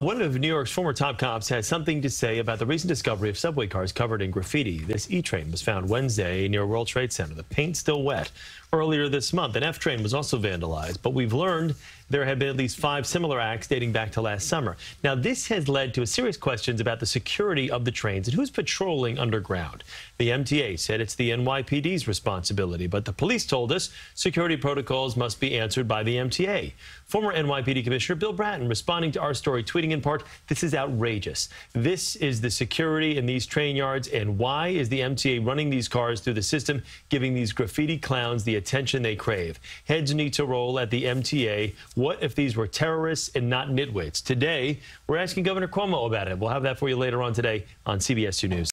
One of New York's former top cops has something to say about the recent discovery of subway cars covered in graffiti. This E train was found Wednesday near World Trade Center. The paint still wet. Earlier this month, an F train was also vandalized, but we've learned there have been at least five similar acts dating back to last summer. Now, this has led to a serious questions about the security of the trains and who's patrolling underground. The MTA said it's the NYPD's responsibility, but the police told us security protocols must be answered by the MTA. Former NYPD Commissioner Bill Bratton responding to our story, tweeting in part, this is outrageous. This is the security in these train yards, and why is the MTA running these cars through the system, giving these graffiti clowns the attention they crave? Heads need to roll at the MTA. What if these were terrorists and not nitwits? Today, we're asking Governor Cuomo about it. We'll have that for you later on today on CBS 2 News.